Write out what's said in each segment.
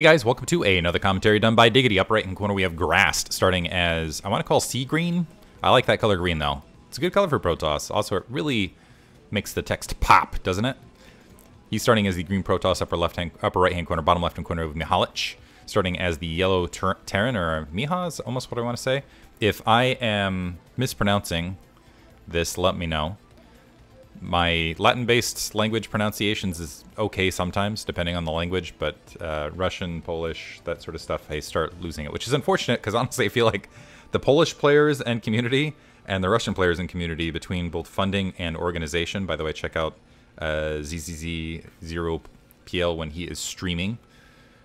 Hey guys, welcome to a, another commentary done by Diggity. Up right in corner we have Grast, starting as, I want to call sea green. I like that color green though. It's a good color for Protoss. Also, it really makes the text pop, doesn't it? He's starting as the green Protoss, upper left hand, upper right hand corner, bottom left hand corner of Mihalych. Starting as the yellow Terran, or Mihaz, almost what I want to say. If I am mispronouncing this, let me know my Latin-based language pronunciations is okay sometimes, depending on the language, but uh, Russian, Polish, that sort of stuff, I start losing it, which is unfortunate because honestly, I feel like the Polish players and community and the Russian players and community between both funding and organization. By the way, check out uh, ZZZ0PL when he is streaming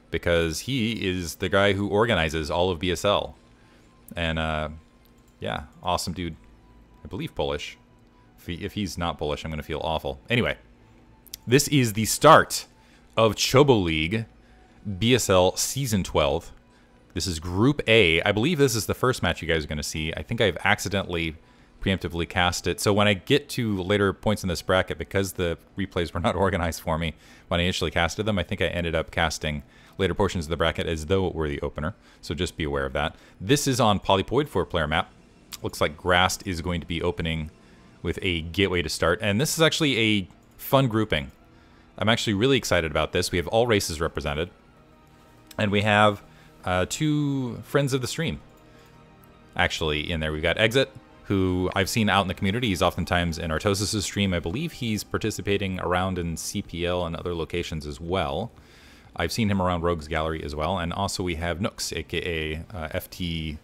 because he is the guy who organizes all of BSL. And uh, yeah, awesome dude. I believe Polish. If, he, if he's not Polish, I'm going to feel awful. Anyway, this is the start of Chobo League BSL Season 12. This is Group A. I believe this is the first match you guys are going to see. I think I've accidentally preemptively cast it. So when I get to later points in this bracket, because the replays were not organized for me when I initially casted them, I think I ended up casting later portions of the bracket as though it were the opener. So just be aware of that. This is on Polypoid four-player map. Looks like Grast is going to be opening with a gateway to start. And this is actually a fun grouping. I'm actually really excited about this. We have all races represented. And we have uh, two friends of the stream actually in there. We've got Exit, who I've seen out in the community. He's oftentimes in Artosis' stream. I believe he's participating around in CPL and other locations as well. I've seen him around Rogues Gallery as well. And also we have Nooks, aka uh, FT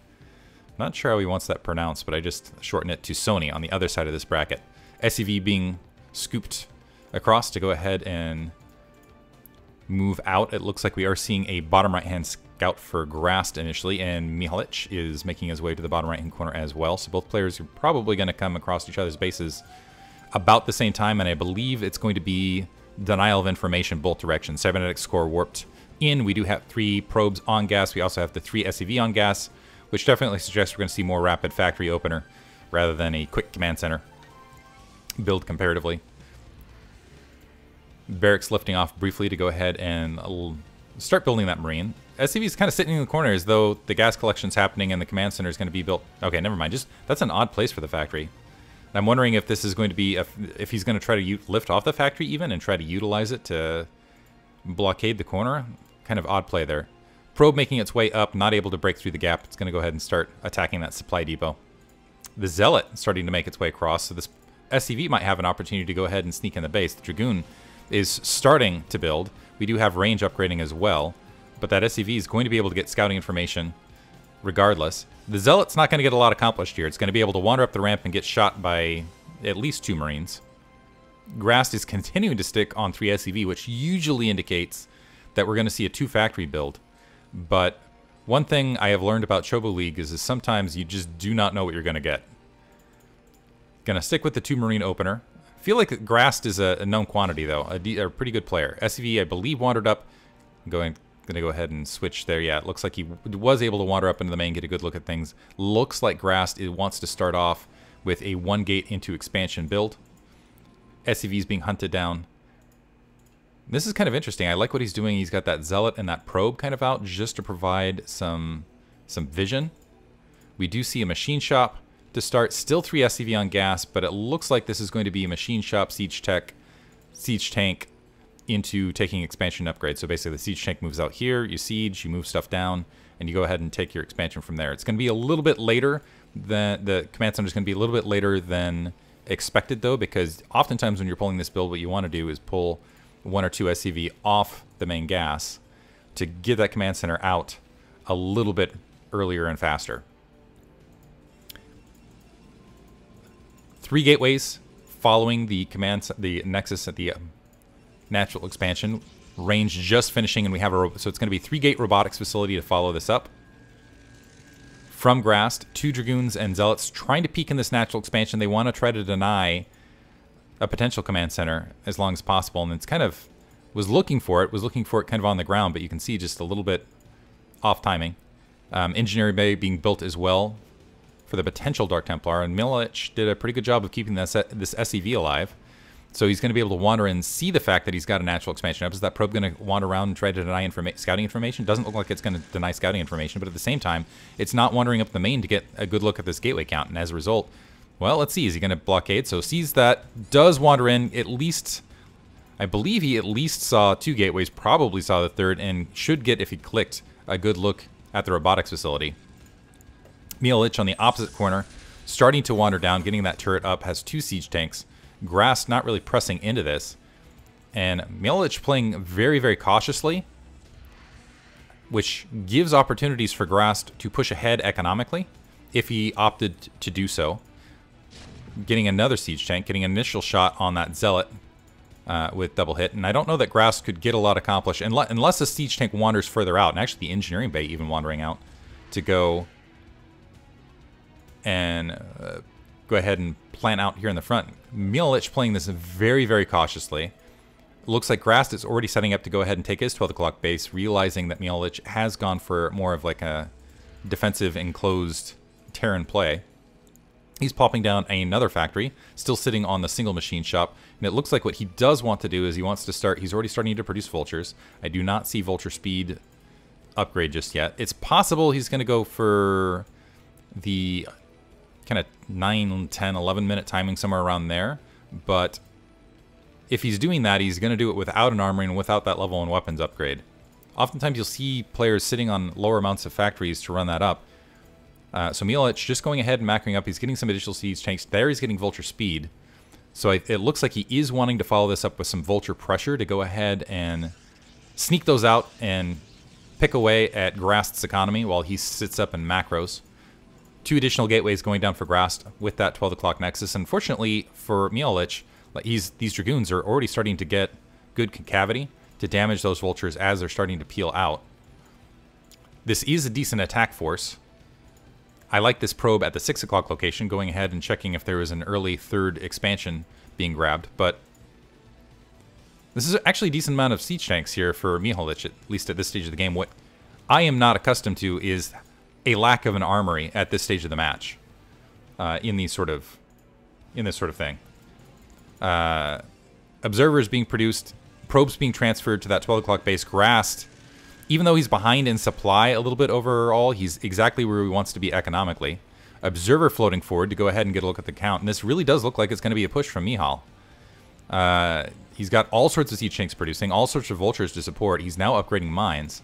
not sure how he wants that pronounced, but I just shorten it to Sony on the other side of this bracket. SCV being scooped across to go ahead and move out. It looks like we are seeing a bottom right-hand scout for Grast initially, and Mihalych is making his way to the bottom right-hand corner as well. So both players are probably going to come across each other's bases about the same time, and I believe it's going to be denial of information both directions. Cybernetics Core warped in. We do have three probes on gas. We also have the three SCV on gas which definitely suggests we're going to see more rapid factory opener rather than a quick command center build comparatively. Barracks lifting off briefly to go ahead and start building that marine. SCV is kind of sitting in the corner as though the gas collection's happening and the command center is going to be built. Okay, never mind. Just That's an odd place for the factory. I'm wondering if this is going to be, if, if he's going to try to lift off the factory even and try to utilize it to blockade the corner. Kind of odd play there. Probe making its way up, not able to break through the gap. It's going to go ahead and start attacking that supply depot. The Zealot starting to make its way across, so this SCV might have an opportunity to go ahead and sneak in the base. The Dragoon is starting to build. We do have range upgrading as well, but that SCV is going to be able to get scouting information regardless. The Zealot's not going to get a lot accomplished here. It's going to be able to wander up the ramp and get shot by at least two Marines. Grast is continuing to stick on 3 SCV, which usually indicates that we're going to see a two-factory build. But one thing I have learned about Chobo League is, is sometimes you just do not know what you're going to get. Gonna stick with the two Marine opener. feel like Grast is a, a known quantity, though. A, a, pretty good player. SCV, I believe, wandered up. I'm going, gonna go ahead and switch there. Yeah, it looks like he was able to wander up into the main, get a good look at things. Looks like Grast it wants to start off with a one gate into expansion build. SCV is being hunted down. This is kind of interesting. I like what he's doing. He's got that zealot and that probe kind of out just to provide some some vision. We do see a machine shop to start. Still three SCV on gas, but it looks like this is going to be a machine shop, siege tech, siege tank into taking expansion upgrades. So basically the siege tank moves out here, you siege, you move stuff down, and you go ahead and take your expansion from there. It's going to be a little bit later than the command center is going to be a little bit later than expected though, because oftentimes when you're pulling this build, what you want to do is pull one or two SCV off the main gas to get that command center out a little bit earlier and faster. Three gateways following the command, the Nexus at the um, natural expansion. Range just finishing, and we have a so it's going to be three gate robotics facility to follow this up. From Grast, two Dragoons and Zealots trying to peek in this natural expansion. They want to try to deny a potential command center as long as possible. And it's kind of was looking for it, was looking for it kind of on the ground, but you can see just a little bit off timing. Um, engineering bay being built as well for the potential Dark Templar, and Milich did a pretty good job of keeping this, this SCV alive. So he's going to be able to wander and see the fact that he's got a natural expansion up. Is that probe going to wander around and try to deny informa scouting information? Doesn't look like it's going to deny scouting information, but at the same time, it's not wandering up the main to get a good look at this gateway count. And as a result, well, let's see. Is he going to blockade? So sees that, does wander in. At least, I believe he at least saw two gateways, probably saw the third, and should get, if he clicked, a good look at the robotics facility. Mihalych on the opposite corner, starting to wander down, getting that turret up, has two siege tanks. Grast not really pressing into this. And Mihalych playing very, very cautiously, which gives opportunities for Grast to push ahead economically if he opted to do so. Getting another siege tank, getting an initial shot on that Zealot uh, with double hit. And I don't know that Grast could get a lot accomplished unless, unless the siege tank wanders further out, and actually the engineering bay even wandering out to go and uh, go ahead and plant out here in the front. Mihalych playing this very, very cautiously. Looks like Grast is already setting up to go ahead and take his 12 o'clock base, realizing that Mihalych has gone for more of like a defensive enclosed Terran play. He's popping down another factory, still sitting on the single machine shop, and it looks like what he does want to do is he wants to start, he's already starting to produce vultures. I do not see vulture speed upgrade just yet. It's possible he's going to go for the kind of 9, 10, 11 minute timing somewhere around there. But if he's doing that, he's going to do it without an armory and without that level 1 weapons upgrade. Oftentimes you'll see players sitting on lower amounts of factories to run that up. Uh, so Mihalych just going ahead and macroing up. He's getting some additional siege tanks. There he's getting Vulture speed. So I, it looks like he is wanting to follow this up with some Vulture pressure to go ahead and sneak those out and pick away at Grast's economy while he sits up in macros two additional gateways going down for Grast with that 12 o'clock Nexus. Unfortunately for Mihalych, he's, these Dragoons are already starting to get good concavity to damage those Vultures as they're starting to peel out. This is a decent attack force. I like this probe at the 6 o'clock location, going ahead and checking if there was an early third expansion being grabbed, but this is actually a decent amount of siege tanks here for Mihalych, at least at this stage of the game. What I am not accustomed to is a lack of an armory at this stage of the match uh, in these sort of in this sort of thing. Uh, observers being produced, probes being transferred to that 12 o'clock base. Grast, even though he's behind in supply a little bit overall, he's exactly where he wants to be economically. Observer floating forward to go ahead and get a look at the count, and this really does look like it's going to be a push from Mihal. Uh, he's got all sorts of siege tanks producing, all sorts of vultures to support. He's now upgrading mines.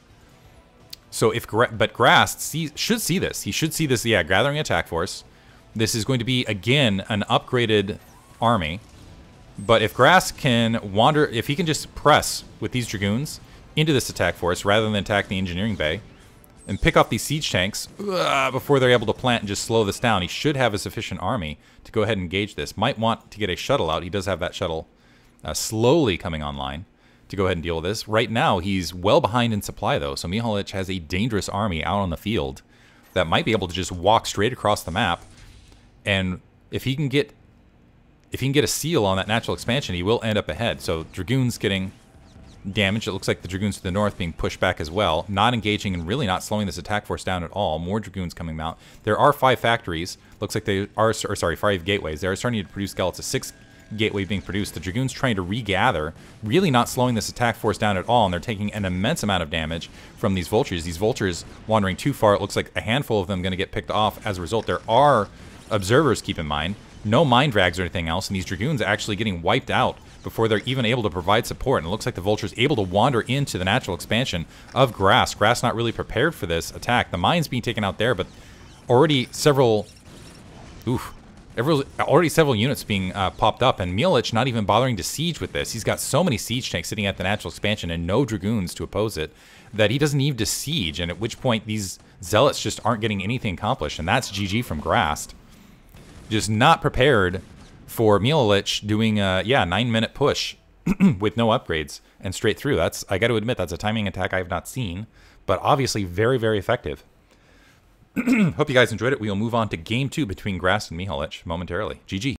So if but Grast should see this. He should see this. Yeah, gathering attack force. This is going to be again an upgraded army. But if Grast can wander, if he can just press with these dragoons into this attack force rather than attack the engineering bay, and pick off these siege tanks uh, before they're able to plant and just slow this down, he should have a sufficient army to go ahead and engage this. Might want to get a shuttle out. He does have that shuttle uh, slowly coming online to go ahead and deal with this. Right now, he's well behind in supply, though, so Mihalych has a dangerous army out on the field that might be able to just walk straight across the map. And if he can get if he can get a seal on that natural expansion, he will end up ahead. So Dragoons getting damaged. It looks like the Dragoons to the north being pushed back as well, not engaging and really not slowing this attack force down at all. More Dragoons coming out. There are five factories. Looks like they are, or sorry, five gateways. They are starting to produce skeletons. Six gateway being produced. The Dragoons trying to regather, really not slowing this attack force down at all, and they're taking an immense amount of damage from these Vultures. These Vultures wandering too far. It looks like a handful of them going to get picked off as a result. There are observers, keep in mind, no mine drags or anything else, and these Dragoons actually getting wiped out before they're even able to provide support. And it looks like the Vulture's able to wander into the natural expansion of Grast. Grast not really prepared for this attack. The mine's being taken out there, but already several... Oof already several units being uh, popped up, and Mihalych not even bothering to siege with this. He's got so many siege tanks sitting at the natural expansion and no dragoons to oppose it that he doesn't need to siege, and at which point these zealots just aren't getting anything accomplished, and that's GG from Grast. Just not prepared for Mihalych doing a, yeah, nine-minute push with no upgrades and straight through. That's I got to admit, that's a timing attack I have not seen, but obviously very, very effective. Hope you guys enjoyed it. We will move on to game two between Grast and Mihalych momentarily. GG.